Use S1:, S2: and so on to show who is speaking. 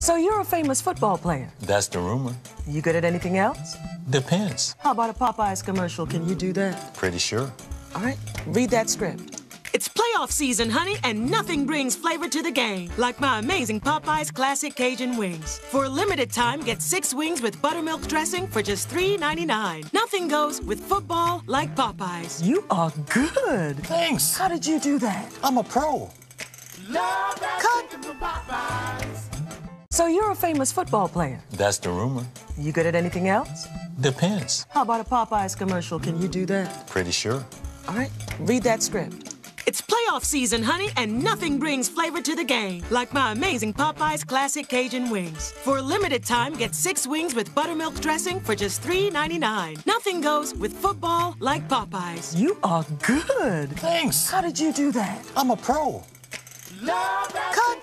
S1: So you're a famous football player.
S2: That's the rumor.
S1: You good at anything else?
S2: Depends.
S1: How about a Popeyes commercial? Can you do that?
S2: Pretty sure.
S1: All right, read that script.
S3: It's playoff season, honey, and nothing brings flavor to the game like my amazing Popeyes Classic Cajun Wings. For a limited time, get six wings with buttermilk dressing for just $3.99. Nothing goes with football like Popeyes.
S1: You are good.
S2: Thanks.
S1: How did you do that?
S2: I'm a pro.
S1: So you're a famous football player.
S2: That's the rumor.
S1: You good at anything else?
S2: Depends.
S1: How about a Popeyes commercial? Can you do that?
S2: Pretty sure.
S1: All right, read that script.
S3: It's playoff season, honey, and nothing brings flavor to the game like my amazing Popeyes Classic Cajun Wings. For a limited time, get six wings with buttermilk dressing for just $3.99. Nothing goes with football like Popeyes.
S1: You are good.
S2: Thanks.
S1: How did you do that?
S2: I'm a pro.
S1: Cut.